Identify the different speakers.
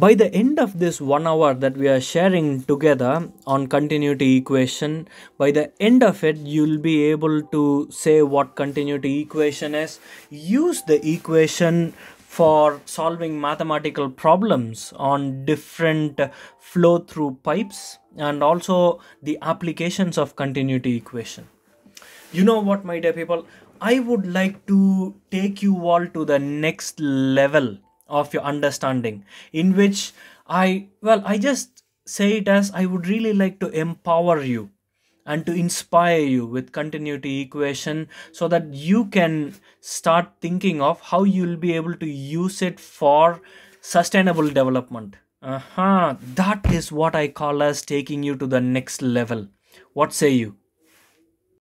Speaker 1: by the end of this one hour that we are sharing together on continuity equation by the end of it you'll be able to say what continuity equation is. Use the equation for solving mathematical problems on different flow through pipes and also the applications of continuity equation. You know what my dear people? I would like to take you all to the next level of your understanding in which i well i just say it as i would really like to empower you and to inspire you with continuity equation so that you can start thinking of how you'll be able to use it for sustainable development. Uh-huh that is what i call as taking you to the next level. What say you